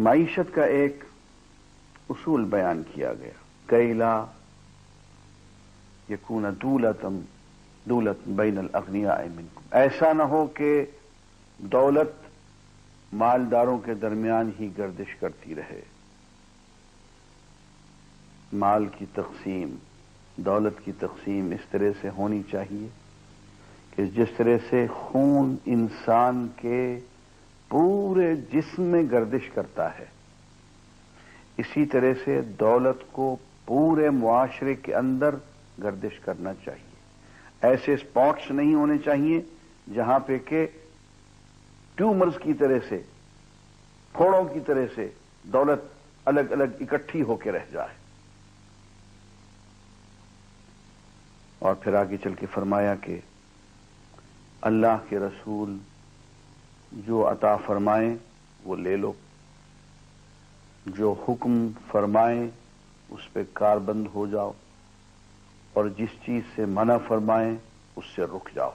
मीशत का एक उसूल बयान किया गया। कैला यकून दूलतम, दूलत बैन अग्निया ऐसा न हो कि दौलत मालदारों के दरमियान ही गर्दिश करती रहे। माल की तकसीम, दौलत की तकसीम इस तरह से होनी चाहिए कि जिस तरह से खून इंसान के पूरे जिस्म में गर्दिश करता है। इसी तरह से दौलत को पूरे मुआशरे के अंदर गर्दिश करना चाहिए। ऐसे स्पॉट्स नहीं होने चाहिए जहाँ पे के ट्यूमर्स की तरह से, फोड़ों की तरह से दौलत अलग अलग इकट्ठी होकर रह जाए। और फिर आगे चल के फरमाया कि अल्लाह के रसूल जो अता फरमाएँ, वो ले लो। जो हुक्म फरमाएँ, उस पर कारबंद हो जाओ। और जिस चीज़ से मना फरमाएँ, उससे रुक जाओ।